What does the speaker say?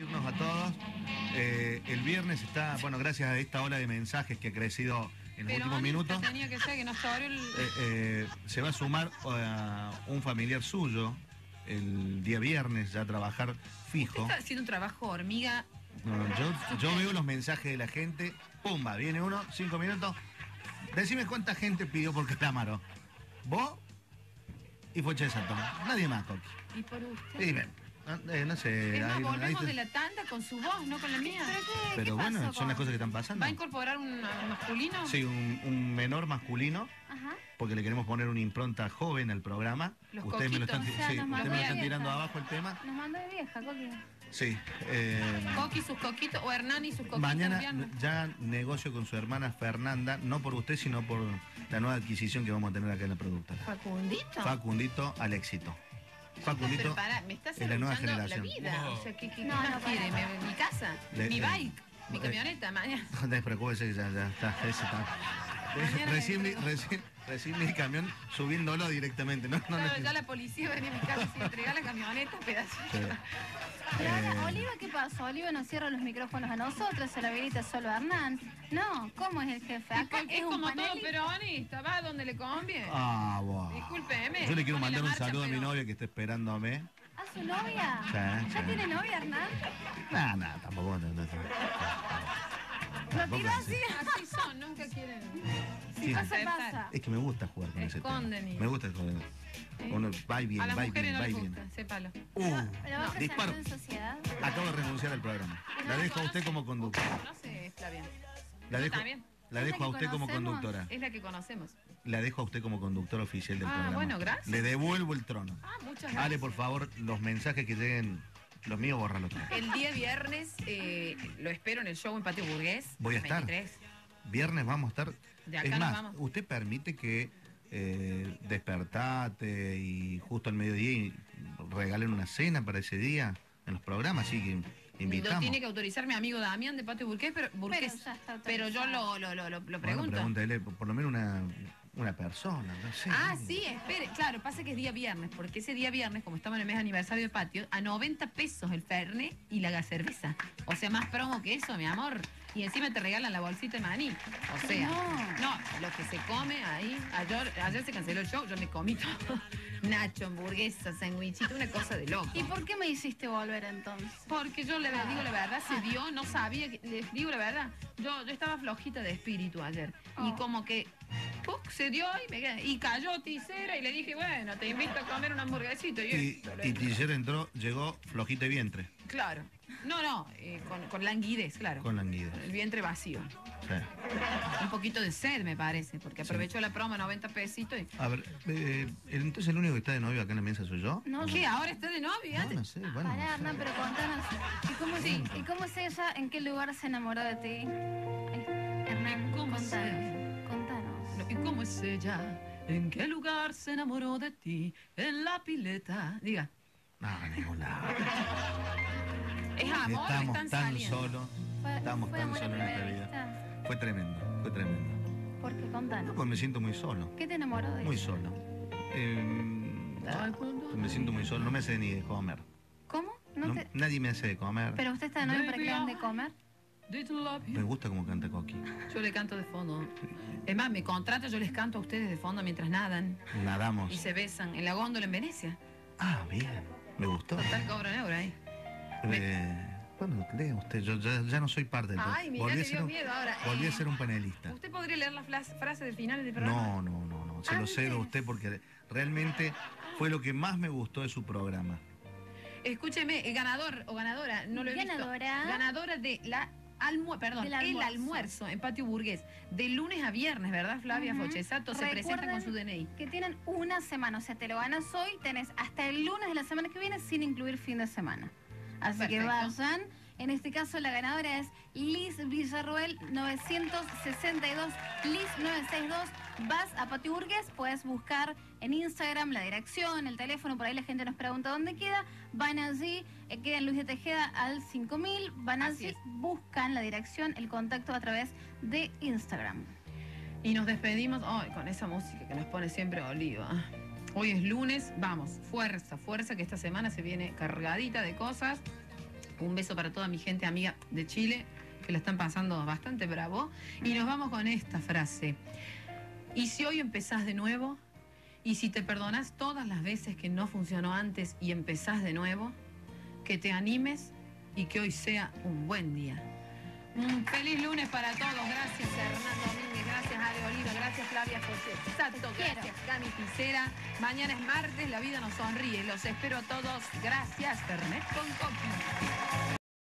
irnos a todos. Eh, el viernes está, bueno, gracias a esta ola de mensajes que ha crecido en los últimos minutos, tenía que ser que no el... eh, eh, se va a sumar a un familiar suyo el día viernes ya a trabajar fijo. Está haciendo un trabajo hormiga. No, no, yo, yo veo los mensajes de la gente, pumba, viene uno, cinco minutos. Decime cuánta gente pidió por Calamaro. ¿Vos? Y fue Chesato. Nadie más, Coqui. Y por usted. Y no, eh, no sé. es más, ahí- ahí volvemos te- de la tanda con su voz, no con la mía. ¿Pero qué, Pero qué bueno, pasó son las cosas que están pasando. ¿Va a incorporar un masculino? Sí, un, un menor masculino, Ajá. porque le queremos poner una impronta joven al programa. Los Ustedes me lo están, coquitos, o sea, sí, nos ustedes me lo mandó están vieja. tirando abajo el tema. Nos mandó de vieja, Coqui. Sí. eh, Coqui sus coquitos, o Hernán y sus coquitos. mañana ya negocio con su hermana Fernanda, no por usted, sino por la nueva adquisición que vamos a tener acá en la productora. ¿Facundito? Facundito al éxito. Facundito, Pero pará, me estás es la nueva arruinando la generación. vida. Wow. O sea, ¿qué, qué, No, no, quiere? ¿Mi, mi casa? Le- ¿Mi eh, bike? ¿Mi eh, camioneta? Mañana. no te preocupes, que ya, ya está. ese está. Recién, me vi- recién, recién vi el camión subiéndolo directamente. No, no, Claro, no- ya la policía venía a mi casa y entregar la camioneta, pedacito. Sí. Pero ahora, Eh, Oliva, ¿qué pasó? Oliva nos cierra los micrófonos a nosotros, se la habilita solo a Hernán. No, ¿cómo es el jefe? Acá es es un como todo peronista, va donde le conviene. Ah, wow. Discúlpeme. Yo le quiero mandar un saludo a mi novia que está esperándome. ¿A su novia? Sí, ¿Ya sí. tiene novia, Hernán? Nah, nah, tampoco. no, no, no. ¿Lo Tampoco tiró así. así? Nunca quieren. Si Sí. pasa, Aceptar. pasa. Es que me gusta jugar con ese tema. Esconden y- Me gusta jugar. Uno va y bien, las va y bien, va y bien. sépalo. Uh, ¿Lo va a presentar disparo. en sociedad? Acabo de renunciar al programa. La No, dejo a usted como conductora. No sé, Flavia. La Yo dejo, también. la la dejo a usted como conductora. Es la que conocemos. La dejo a usted como conductor oficial del Ah, programa. bueno, gracias. Le devuelvo el trono. Ah, muchas gracias. Ale, por favor, los mensajes que lleguen, los míos, bórralos todos. El día viernes eh, lo espero en el show en Patio Burgués. Voy a estar. 23. Viernes vamos a estar. De acá es nos más, vamos. usted permite que eh, despertate y justo al mediodía y regalen una cena para ese día en los programas, así que Lo invitamos. tiene que autorizar mi amigo Damián de Patio Burgués, pero, Burgués, Pero pero yo lo, lo, lo, lo- lo Bueno, pregunto. pregúntele, por lo menos una, una persona, no sé. Ah, sí, espere. Claro, pasa que es día viernes, porque ese día viernes, como estamos en el mes aniversario de patio, a 90 pesos el Fernet y la cerveza. O sea, más promo que eso, mi amor. Y encima te regalan la bolsita de maní. O sea, No. no, lo que se come ahí. Ayer, ayer se canceló el show, yo me comí todo. Nacho, hamburguesa, sandwichito, una cosa de loco. ¿Y por qué me hiciste volver entonces? Porque yo le digo la verdad, se dio, no sabía, les digo la verdad, yo, yo estaba flojita de espíritu ayer. Y Oh. como que ¡puc! se dio y me quedé. Y cayó Ticera y le dije, bueno, te invito a comer un hamburguesito. Y, Y, esto, lo- y Tiller entró, llegó flojito de vientre, Claro. No, no, eh, con, con languidez, claro. con languida. El vientre vacío. Sí. Un poquito de sed, me parece, porque aprovechó la promo 90 pesitos y... A ver, eh, entonces el único que está de novio acá en la mesa soy yo. No, ¿Qué? ¿Ahora está de novia? No, no sé, bueno. Pará, Hernán, pero contanos. ¿Y cómo, Sí. ¿Y cómo es ella? ¿En qué lugar se enamoró de ti? Hernán, ¿Cómo contanos. Cómo es ella? ¿En qué lugar se enamoró de ti? En la pileta. Diga. No, a ningún lado. ¿Es amor Estamos están tan saliendo? solos. Fue- Estamos fue tan solos en esta vida. Fue tremendo, fue tremendo. ¿Por qué? Contanos. Pues me siento muy solo, ¿Qué te enamoró de muy ella? solo. Eh, me siento muy solo, no me hace ni de comer. ¿Cómo? No No- te- Nadie me hace de comer. ¿Pero usted está de novio para que le den de comer? Me gusta como canta Coqui. Yo le canto de fondo. Es más, me contrata, yo les canto a ustedes de fondo mientras nadan Nadamos. y se besan en la góndola en Venecia. Ah, bien. Me gustó. Total cobran euro ahí. Eh, bueno, lea usted, yo ya, ya no soy parte del Ay, mira, volví, le a ser un, miedo ahora. volví a ser un panelista. ¿Usted podría leer la frase del final del programa? No, no, no, no. Se lo cedo a usted porque realmente fue lo que más me gustó de su programa. Escúcheme, eh, ganador o ganadora, no lo he Ganadora. visto. Ganadora de la almu perdón, el almuerzo. almuerzo en Patio Burgués, de lunes a viernes, ¿verdad, Flavia. Fochesato? Se presenta con su DNI. Que tienen una semana, o sea, te lo ganas hoy, tenés hasta el lunes de la semana que viene sin incluir fin de semana. Así que vayan. En este caso la ganadora es Liz Villarruel 962, Liz 962. Vas a Patio Burgués, puedes buscar en Instagram la dirección, el teléfono, por ahí la gente nos pregunta dónde queda. Van allí, eh, queda en Luis de Tejeda al 5000, van Así allí, es. buscan la dirección, el contacto a través de Instagram. Y nos despedimos ay, con esa música que nos pone siempre Oliva. Hoy es lunes, vamos, fuerza, fuerza, que esta semana se viene cargadita de cosas. Un beso para toda mi gente amiga de Chile, que la están pasando bastante bravo. Y nos vamos con esta frase. Y si hoy empezás de nuevo, y si te perdonas todas las veces que no funcionó antes y empezás de nuevo, que te animes y que hoy sea un buen día. Un feliz lunes para todos. Gracias Hernán Domínguez, gracias Ale Oliva, gracias Flavia José quiero. gracias Cami Picera. Mañana es martes, la vida nos sonríe. Los espero a todos. Gracias, Fernet con Coqui.